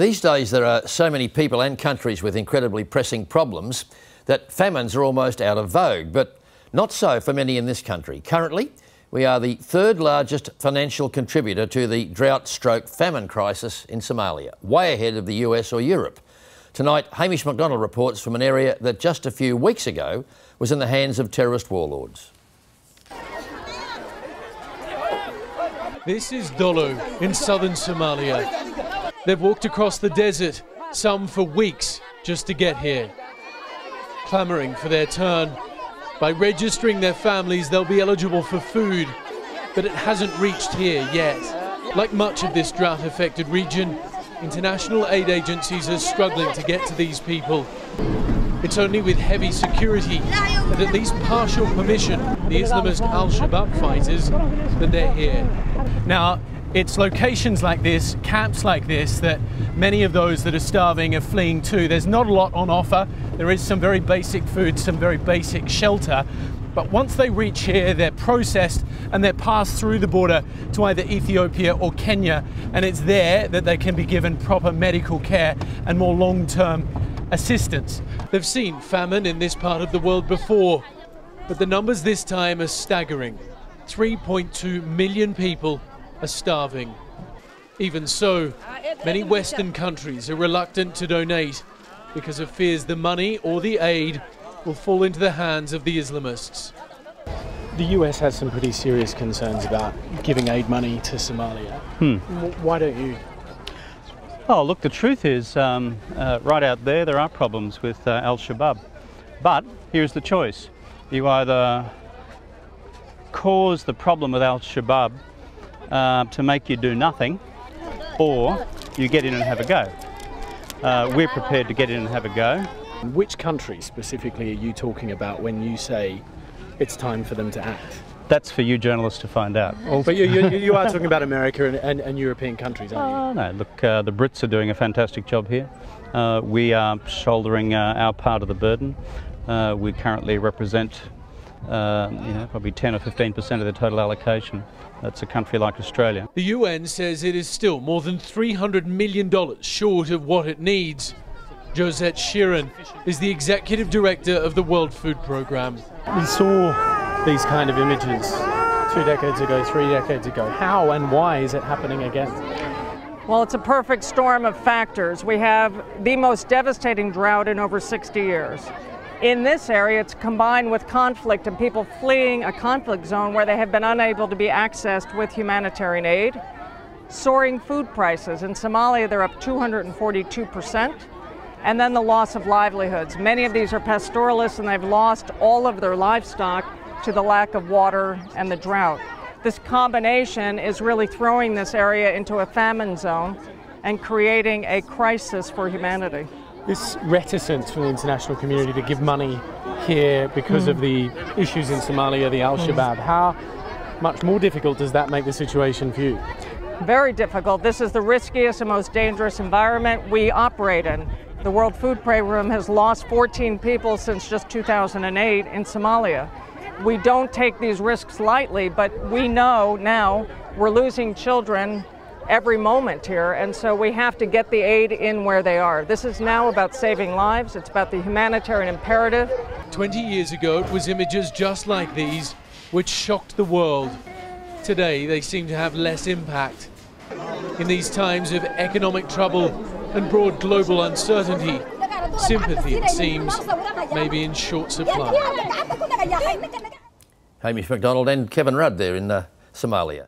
These days, there are so many people and countries with incredibly pressing problems that famines are almost out of vogue, but not so for many in this country. Currently, we are the third largest financial contributor to the drought stroke famine crisis in Somalia, way ahead of the US or Europe. Tonight, Hamish Macdonald reports from an area that just a few weeks ago was in the hands of terrorist warlords. This is Dolo in southern Somalia. They've walked across the desert, some for weeks, just to get here. Clamouring for their turn. By registering their families, they'll be eligible for food, but it hasn't reached here yet. Like much of this drought affected region, international aid agencies are struggling to get to these people. It's only with heavy security and at least partial permission, the Islamist Al Shabaab fighters, that they're here. Now, it's locations like this, camps like this, that many of those that are starving are fleeing to. There's not a lot on offer. There is some very basic food, some very basic shelter. But once they reach here, they're processed and they're passed through the border to either Ethiopia or Kenya. And it's there that they can be given proper medical care and more long term assistance. They've seen famine in this part of the world before, but the numbers this time are staggering 3.2 million people are starving. Even so, many Western countries are reluctant to donate because of fears the money or the aid will fall into the hands of the Islamists. The US has some pretty serious concerns about giving aid money to Somalia. Hmm. Why don't you? Oh, look, the truth is, um, uh, right out there, there are problems with uh, Al Shabaab. But here's the choice you either cause the problem with Al Shabaab uh, to make you do nothing, or you get in and have a go. Uh, we're prepared to get in and have a go. Which country specifically are you talking about when you say it's time for them to act? That's for you journalists to find out. But you, you, you are talking about America and, and, and European countries, aren't you? Oh, no, look, uh, the Brits are doing a fantastic job here. Uh, we are shouldering uh, our part of the burden. Uh, we currently represent uh, you know, probably 10 or 15 percent of the total allocation. That's a country like Australia. The UN says it is still more than $300 million short of what it needs. Josette Sheeran is the executive director of the World Food Programme. We saw these kind of images two decades ago, three decades ago. How and why is it happening again? Well, it's a perfect storm of factors. We have the most devastating drought in over 60 years. In this area, it's combined with conflict and people fleeing a conflict zone where they have been unable to be accessed with humanitarian aid. Soaring food prices. In Somalia, they're up 242%. And then the loss of livelihoods. Many of these are pastoralists and they've lost all of their livestock to the lack of water and the drought. This combination is really throwing this area into a famine zone and creating a crisis for humanity this reticence from the international community to give money here because mm. of the issues in Somalia, the Al Shabaab. Mm. How much more difficult does that make the situation for you? Very difficult. This is the riskiest and most dangerous environment we operate in. The World Food Programme has lost 14 people since just 2008 in Somalia. We don't take these risks lightly, but we know now we're losing children every moment here, and so we have to get the aid in where they are. This is now about saving lives, it's about the humanitarian imperative. 20 years ago, it was images just like these which shocked the world. Today, they seem to have less impact. In these times of economic trouble and broad global uncertainty, sympathy, it seems, may be in short supply. Hamish Macdonald and Kevin Rudd there in uh, Somalia.